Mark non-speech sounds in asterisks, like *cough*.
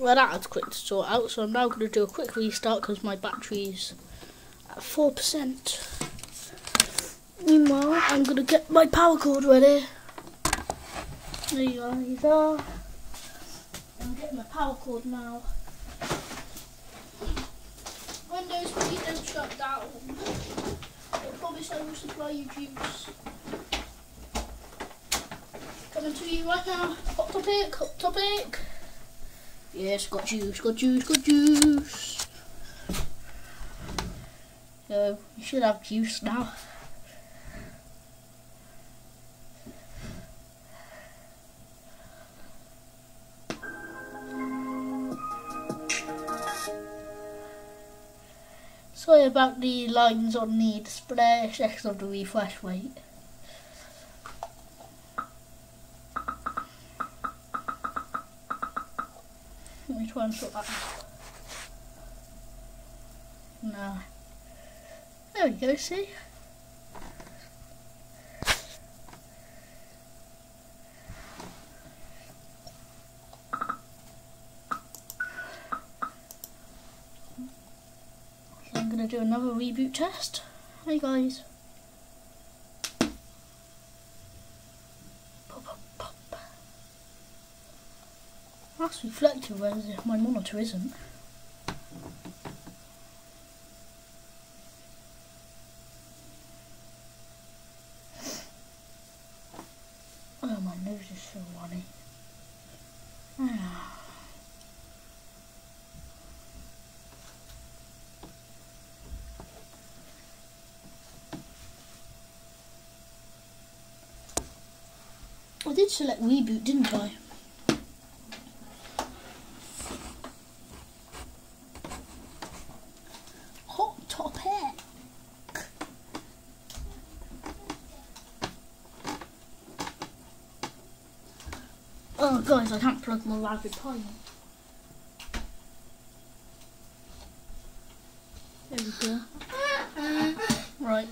Well, that was quick to sort out, so I'm now going to do a quick restart because my battery's at 4%. Meanwhile, I'm going to get my power cord ready. There you guys are. I'm getting my power cord now. Windows please don't shut down. I promise I will supply you juice. Coming to you right now. Hot topic, hot topic. Yes, got juice, got juice, got juice. So, you should have juice now. Sorry about the lines on the display, it's just of the refresh rate. Try and sort that. No. There we go, see? So I'm going to do another reboot test. Hey guys. That's reflective, whereas my monitor isn't. Oh, my nose is so runny. Ah. *sighs* I did select reboot, didn't I? Hot topic. Oh guys, I can't plug my Raspberry Pi in. There we go. Right.